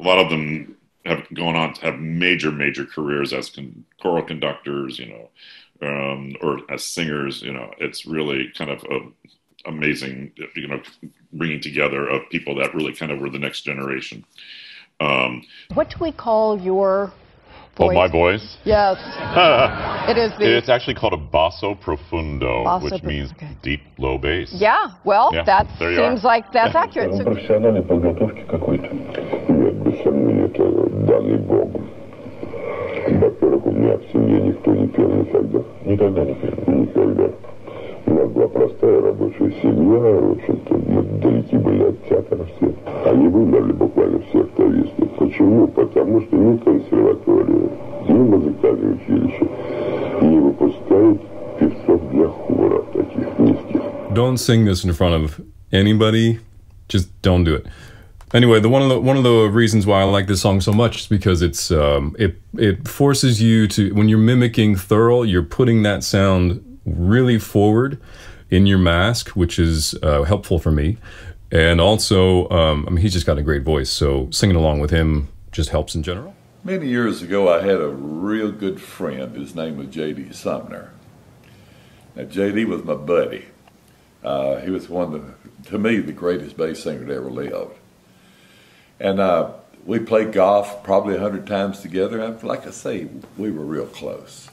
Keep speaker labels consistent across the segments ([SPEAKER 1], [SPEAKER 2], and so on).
[SPEAKER 1] a lot of them have gone on to have major, major careers as con- choral conductors, you know, um, or as singers. You know, it's really kind of a amazing, you know, bringing together of people that really kind of were the next generation. Um,
[SPEAKER 2] what do we call your
[SPEAKER 3] voice? Oh, my voice?
[SPEAKER 2] Yes. it is the...
[SPEAKER 3] It's actually called a basso profundo, basso which means okay. deep, low bass.
[SPEAKER 2] Yeah, well, yeah, that seems are. like that's accurate.
[SPEAKER 4] Во-первых, у меня в семье никто не пел никогда. Никогда не пел. Никогда. нас была простая рабочая семья, в общем-то, мы далеки были от театра все. Они вымерли буквально все октависты. Почему? Потому что ни консерватория, ни музыкальное училище не выпускают певцов для хора таких низких.
[SPEAKER 5] Don't sing this in front of anybody. Just don't do it. Anyway, the one of the one of the reasons why I like this song so much is because it's um, it it forces you to when you're mimicking Thurl, you're putting that sound really forward in your mask, which is uh, helpful for me. And also, um, I mean, he's just got a great voice, so singing along with him just helps in general.
[SPEAKER 6] Many years ago, I had a real good friend. His name was J.D. Sumner. Now, J.D. was my buddy. Uh, he was one of the, to me, the greatest bass singer that ever lived. And uh, we played golf probably a hundred times together. And like I say, we were real close.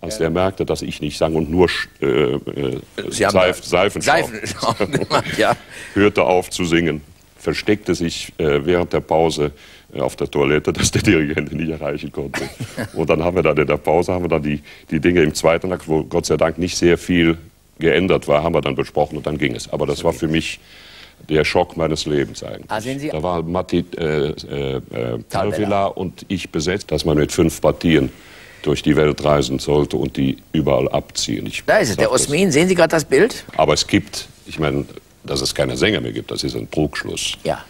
[SPEAKER 3] Als der merkte, dass ich nicht sang und nur äh, äh, Seif, Seifenschaum,
[SPEAKER 7] Seifenschaum gemacht, ja.
[SPEAKER 3] hörte auf zu singen, versteckte sich äh, während der Pause äh, auf der Toilette, dass der Dirigent ihn nicht erreichen konnte. und dann haben wir dann in der Pause haben wir dann die, die Dinge im zweiten Akt, wo Gott sei Dank nicht sehr viel geändert war, haben wir dann besprochen und dann ging es. Aber das war für mich der Schock meines Lebens eigentlich.
[SPEAKER 7] Ah,
[SPEAKER 3] da war Matti äh, äh, äh und ich besetzt, dass man mit fünf Partien durch die Welt reisen sollte und die überall abziehen. Ich
[SPEAKER 7] da ist es, der Osmin. Sehen Sie gerade das Bild?
[SPEAKER 3] Aber es gibt, ich meine, dass es keine Sänger mehr gibt, das ist ein Trugschluss.
[SPEAKER 7] Ja.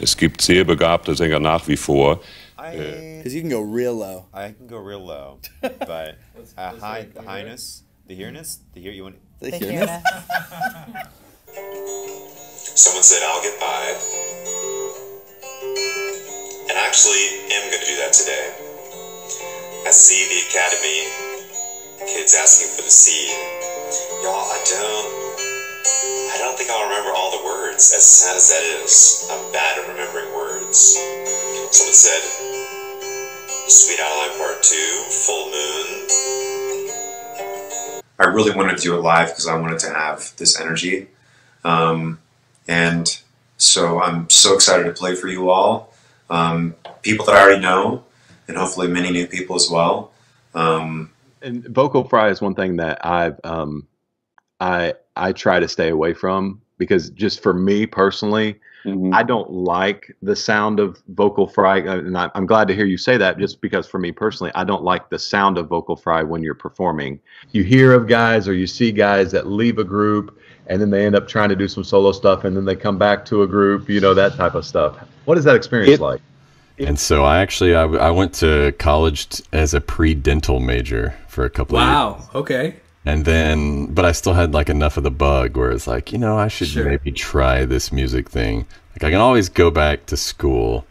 [SPEAKER 3] Es gibt sehr begabte Sänger nach wie vor.
[SPEAKER 8] Because you can go real low.
[SPEAKER 9] I can go real low, but uh, high, the highness, the hearness, the hear you want.
[SPEAKER 8] The hearness.
[SPEAKER 10] Someone said I'll get by, and I actually am going to do that today. I see the academy, kids asking for the seed. Y'all, I don't, I don't think I'll remember all the words, as sad as that is. I'm bad at remembering words. Someone said, Sweet Adeline Part 2, Full Moon. I really wanted to do it live because I wanted to have this energy. Um, and so I'm so excited to play for you all. Um, people that I already know, and hopefully many new people as well. Um,
[SPEAKER 11] and vocal fry is one thing that I've um, I I try to stay away from because just for me personally, mm-hmm. I don't like the sound of vocal fry, uh, and I, am glad to hear you say that. Just because for me personally, I don't like the sound of vocal fry when you're performing. You hear of guys or you see guys that leave a group and then they end up trying to do some solo stuff and then they come back to a group, you know that type of stuff. What is that experience it, like?
[SPEAKER 5] And so I actually I, I went to college t- as a pre-dental major for a couple
[SPEAKER 12] wow,
[SPEAKER 5] of years.
[SPEAKER 12] Wow. Okay.
[SPEAKER 5] And then, but I still had like enough of the bug where it's like, you know, I should sure. maybe try this music thing. Like I can always go back to school,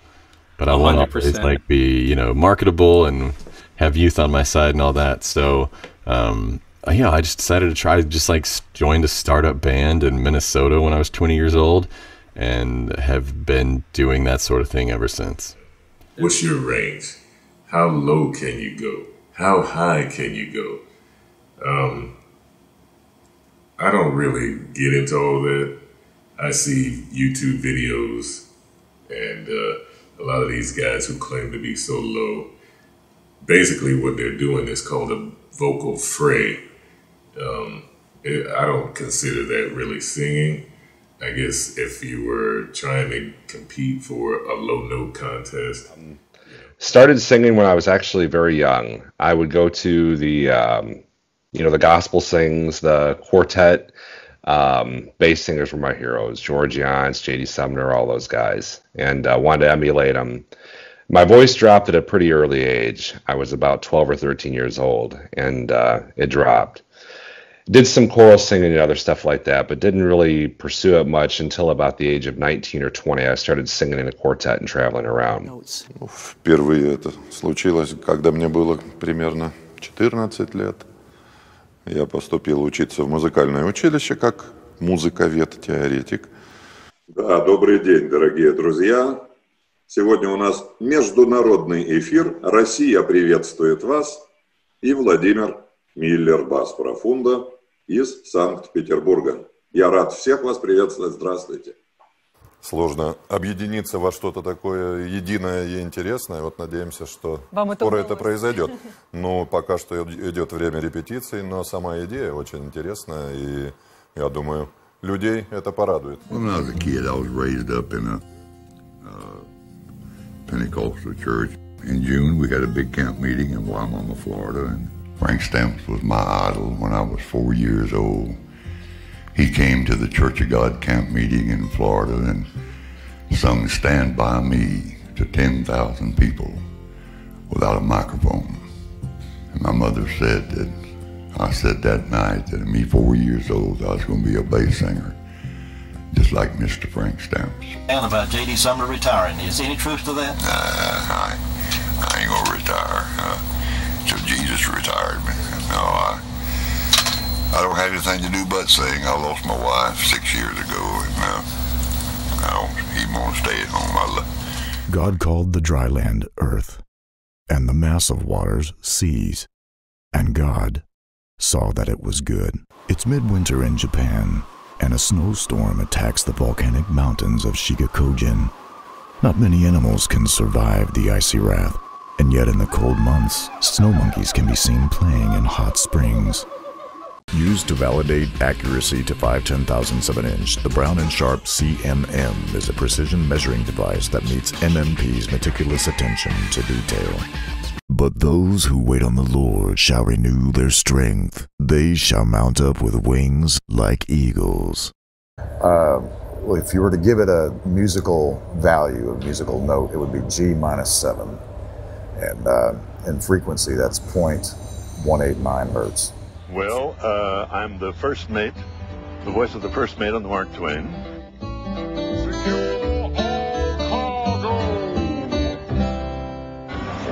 [SPEAKER 5] but I want to always like be, you know, marketable and have youth on my side and all that. So, um, you know, I just decided to try to just like join a startup band in Minnesota when I was 20 years old and have been doing that sort of thing ever since.
[SPEAKER 4] What's your range? How low can you go? How high can you go? Um, I don't really get into all that. I see YouTube videos and uh, a lot of these guys who claim to be so low. Basically, what they're doing is called a vocal fry. Um, it, I don't consider that really singing. I guess if you were trying to compete for a low note contest.
[SPEAKER 13] Started singing when I was actually very young. I would go to the, um, you know, the gospel sings, the quartet. Um, bass singers were my heroes: George Younce, J.D. Sumner, all those guys, and uh, wanted to emulate them. My voice dropped at a pretty early age. I was about 12 or 13 years old, and uh, it dropped did some choral singing and other stuff like that, but didn't really pursue it much until about the age of 19 or 20. I started singing in a quartet and traveling around.
[SPEAKER 12] Впервые это случилось, когда мне было примерно 14 лет. Я поступил учиться в музыкальное училище как музыковед-теоретик.
[SPEAKER 14] Да, добрый день, дорогие друзья. Сегодня у нас международный эфир. Россия приветствует вас и Владимир Миллер Бас Профунда из Санкт-Петербурга. Я рад всех вас приветствовать. Здравствуйте.
[SPEAKER 12] Сложно объединиться во что-то такое единое и интересное. Вот надеемся, что
[SPEAKER 15] Вам
[SPEAKER 12] скоро
[SPEAKER 15] это,
[SPEAKER 12] это произойдет. Ну, пока что идет время репетиций, но сама идея очень интересная. И я думаю, людей это порадует.
[SPEAKER 16] A Pentecostal church. In June, we had a big camp meeting in Wimauma, Florida, and Frank Stamps was my idol when I was four years old. He came to the Church of God camp meeting in Florida and sung Stand By Me to 10,000 people without a microphone. And my mother said that I said that night that at me four years old, I was going to be a bass singer just like Mr. Frank Stamps.
[SPEAKER 17] And about J.D. Sumner retiring. Is any truth to that?
[SPEAKER 16] Uh, I, I ain't gonna retire uh, till Jesus retired. No, I, I don't have anything to do but sing. I lost my wife six years ago, and uh, I don't even want to stay at home.
[SPEAKER 18] God called the dry land earth, and the mass of waters seas. And God saw that it was good. It's midwinter in Japan, and a snowstorm attacks the volcanic mountains of Shiga Kogen. Not many animals can survive the icy wrath, and yet in the cold months, snow monkeys can be seen playing in hot springs. Used to validate accuracy to 5 10 thousandths of an inch, the Brown & Sharpe CMM is a precision measuring device that meets MMP's meticulous attention to detail. But those who wait on the Lord shall renew their strength. They shall mount up with wings like eagles.
[SPEAKER 19] Uh, if you were to give it a musical value, a musical note, it would be G minus seven. And uh, in frequency, that's 0.189 hertz.
[SPEAKER 20] Well, uh, I'm the first mate, the voice of the first mate on the Mark Twain.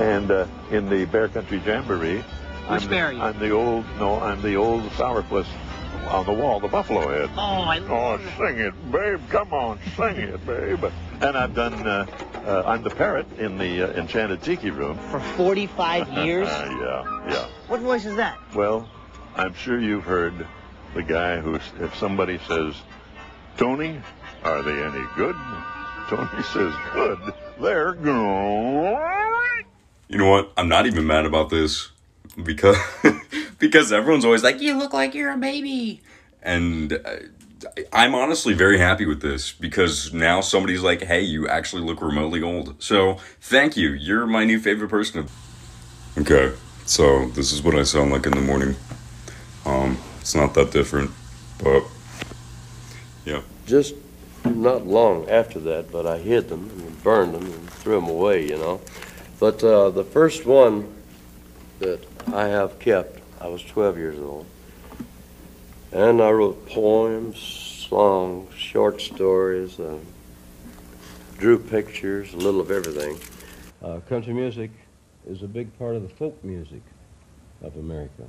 [SPEAKER 20] And uh, in the Bear Country Jamboree,
[SPEAKER 15] Which
[SPEAKER 20] I'm,
[SPEAKER 15] bear
[SPEAKER 20] the, I'm the old, no, I'm the old sourpuss on the wall, the buffalo head.
[SPEAKER 15] Oh, I
[SPEAKER 20] Oh, sing it, babe. Come on, sing it, babe. And I've done, uh, uh, I'm the parrot in the uh, Enchanted Tiki Room.
[SPEAKER 15] For 45 years?
[SPEAKER 20] yeah, yeah.
[SPEAKER 15] What voice is that?
[SPEAKER 20] Well, I'm sure you've heard the guy who, if somebody says, Tony, are they any good? Tony says, good. They're great.
[SPEAKER 21] You know what? I'm not even mad about this because because everyone's always like, "You look like you're a baby," and uh, I'm honestly very happy with this because now somebody's like, "Hey, you actually look remotely old." So thank you. You're my new favorite person. Okay, so this is what I sound like in the morning. Um, it's not that different, but yeah.
[SPEAKER 22] Just not long after that, but I hid them and burned them and threw them away, you know. But uh, the first one that I have kept, I was 12 years old. And I wrote poems, songs, short stories, uh, drew pictures, a little of everything.
[SPEAKER 23] Uh, country music is a big part of the folk music of America.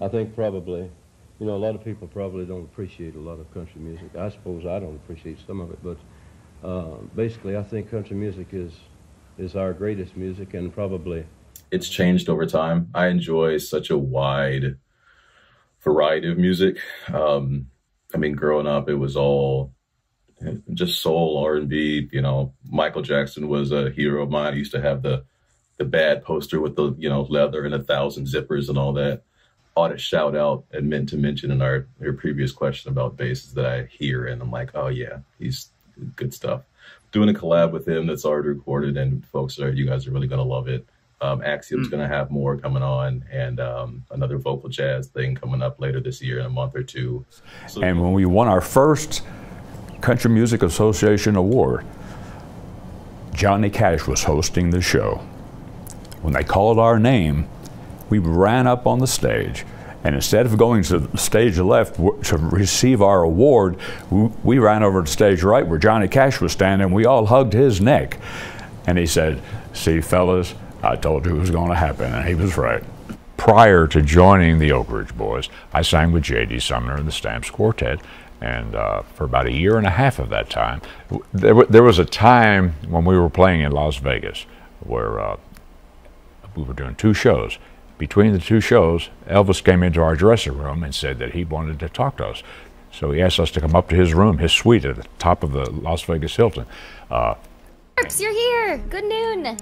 [SPEAKER 23] I think probably, you know, a lot of people probably don't appreciate a lot of country music. I suppose I don't appreciate some of it, but uh, basically, I think country music is is our greatest music and probably
[SPEAKER 24] it's changed over time. I enjoy such a wide variety of music. Um, I mean, growing up, it was all just soul, R and B. You know, Michael Jackson was a hero of mine. I used to have the the bad poster with the you know leather and a thousand zippers and all that. Ought to shout out and meant to mention in our your previous question about basses that I hear and I'm like, oh yeah, he's good stuff. Doing a collab with him that's already recorded and folks are you guys are really gonna love it. Um, Axiom's
[SPEAKER 25] Mm.
[SPEAKER 24] going to have more coming on, and um, another vocal jazz thing coming up later this year in a month or two.
[SPEAKER 25] And when we won our first Country Music Association award, Johnny Cash was hosting the show. When they called our name, we ran up on the stage And instead of going to the stage left to receive our award, we ran over to stage right where Johnny Cash was standing. We all hugged his neck. And he said, See, fellas, I told you it was going to happen. And he was right. Prior to joining the Oak Ridge Boys, I sang with J.D. Sumner and the Stamps Quartet. And uh, for about a year and a half of that time, there, there was a time when we were playing in Las Vegas where uh, we were doing two shows between the two shows, Elvis came into our dressing room and said that he wanted to talk to us. So he asked us to come up to his room, his suite at the top of the Las Vegas Hilton. Uh,
[SPEAKER 26] you're here. Good noon.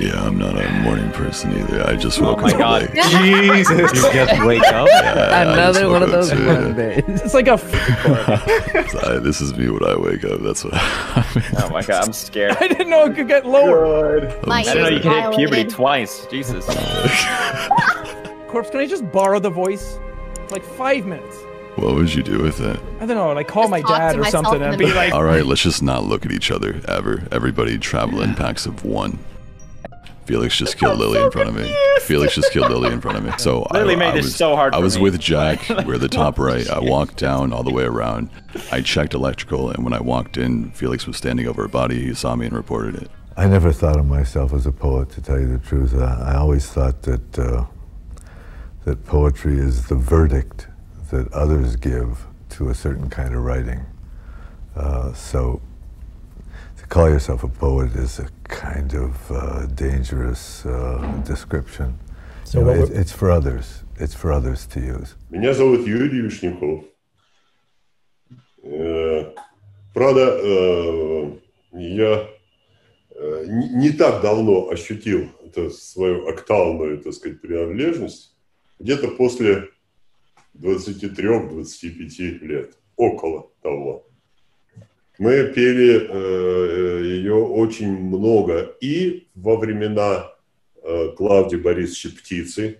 [SPEAKER 27] Yeah, I'm not a morning person either. I just oh woke
[SPEAKER 28] oh my
[SPEAKER 27] up
[SPEAKER 28] God.
[SPEAKER 27] late.
[SPEAKER 28] Jesus. You just wake up?
[SPEAKER 27] Yeah,
[SPEAKER 28] Another one of those
[SPEAKER 27] Mondays.
[SPEAKER 28] It's like a.
[SPEAKER 27] this is me when I wake up. That's what.
[SPEAKER 28] oh my God, I'm scared.
[SPEAKER 29] I didn't know it could get lower.
[SPEAKER 28] I didn't know you could hit oh, puberty twice. Jesus.
[SPEAKER 29] Corpse, can I just borrow the voice? Like five minutes.
[SPEAKER 27] What would you do with it?
[SPEAKER 29] I don't know, like call my dad or something and be like,
[SPEAKER 27] All right, let's just not look at each other ever. Everybody travel in packs of one. Felix just killed Lily in front of me. Felix just killed Lily in front of me. So
[SPEAKER 28] Lily
[SPEAKER 27] I,
[SPEAKER 28] made
[SPEAKER 27] I
[SPEAKER 28] this
[SPEAKER 27] was,
[SPEAKER 28] so hard
[SPEAKER 27] I
[SPEAKER 28] for
[SPEAKER 27] was
[SPEAKER 28] me.
[SPEAKER 27] with Jack. We're the top right. I walked down all the way around. I checked electrical, and when I walked in, Felix was standing over a body. He saw me and reported it.
[SPEAKER 30] I never thought of myself as a poet, to tell you the truth. I, I always thought that uh, that poetry is the verdict that others give to a certain kind of writing. Uh, so to call yourself a poet is a kind of uh, dangerous uh, description.
[SPEAKER 29] So
[SPEAKER 30] You know, it- it's for others. It's for others to use.
[SPEAKER 31] Меня зовут Юрий Вишняков. Э, Правда, э, я э, не так давно ощутил это свою октальную, так сказать, принадлежность, где-то после 23-25 лет, около того. Мы пели э, ее очень много и во времена э, Клавдии Борисовича Птицы,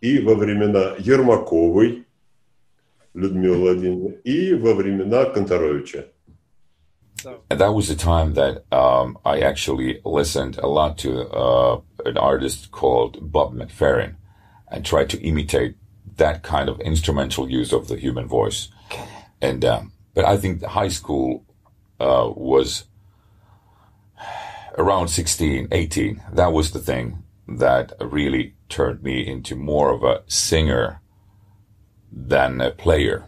[SPEAKER 31] и во времена Ермаковой Людмилы Владимировны, и во времена Конторовича.
[SPEAKER 32] That was the time that um, I actually listened a lot to uh, an artist called Bob McFerrin and tried to imitate that kind of instrumental use of the human voice. And um, but I think the high school uh, was around 16, 18. That was the thing that really turned me into more of a singer than a player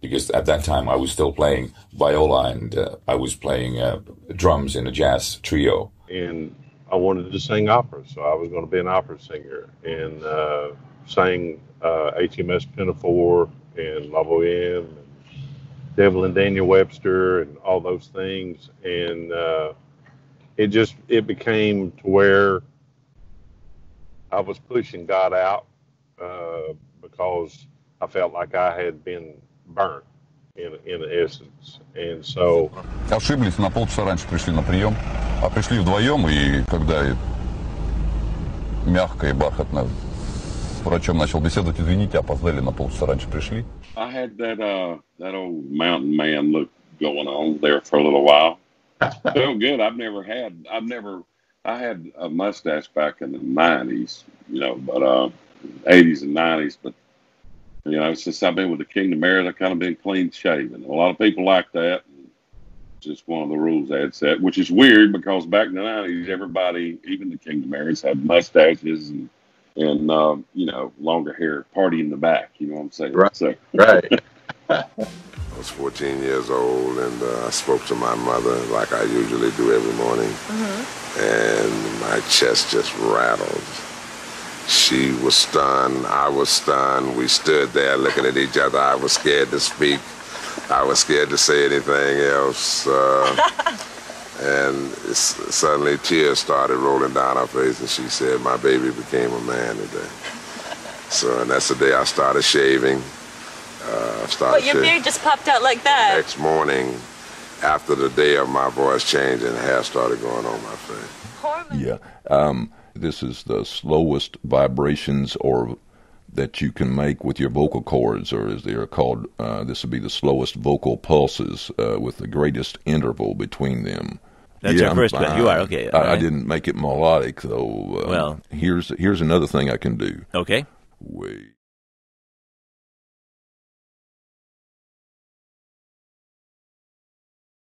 [SPEAKER 32] because at that time I was still playing viola and uh, I was playing uh, drums in a jazz trio.
[SPEAKER 33] and I wanted to sing opera, so I was going to be an opera singer, and uh, sang uh, HMS Pinafore and La Boheme, and Daniel Webster, and all those things, and uh, it just it became to where I was pushing God out uh, because I felt like I had been burnt in in essence, and so.
[SPEAKER 34] Ошиблись, на полчаса раньше пришли на прием, а пришли вдвоем, и когда мягко и бархатно врачом начал беседовать, извините, опоздали, на полчаса раньше пришли.
[SPEAKER 35] I had that uh that old mountain man look going on there for a little while. Felt good. I've never had I've never I had a mustache back in the nineties, you know, but uh eighties and nineties, but you know, since I've been with the Kingdom Heirs, I've kind of been clean shaven. A lot of people like that. It's just one of the rules had set, which is weird because back in the nineties, everybody, even the Kingdom Heirs, had mustaches and and uh, you know longer hair, party in the back. You know what I'm saying?
[SPEAKER 14] Right.
[SPEAKER 35] So,
[SPEAKER 14] Right. I was 14 years old and uh, I spoke to my mother like I usually do every morning. And my chest just rattled. She was stunned. I was stunned. We stood there looking at each other. I was scared to speak. I was scared to say anything else. Uh, and suddenly tears started rolling down her face, and she said, My baby became a man today. So, and that's the day I started shaving. Uh, started
[SPEAKER 36] What, your
[SPEAKER 14] shaving.
[SPEAKER 36] beard just popped out like that?
[SPEAKER 14] Next morning, after the day of my voice changing, and hair started going on my face.
[SPEAKER 37] Yeah. Um, this is the slowest vibrations or that you can make with your vocal cords, or as they are called, uh, this would be the slowest vocal pulses uh, with the greatest interval between them.
[SPEAKER 28] That's your first one. You are, okay,
[SPEAKER 37] I,
[SPEAKER 28] all
[SPEAKER 37] I didn't make it melodic, though. Uh,
[SPEAKER 28] Well.
[SPEAKER 37] here's here's another thing I can do.
[SPEAKER 28] Okay.
[SPEAKER 37] Wait.